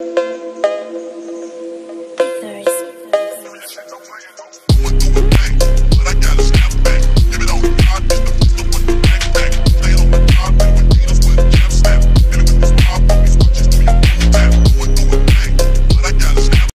Thursday.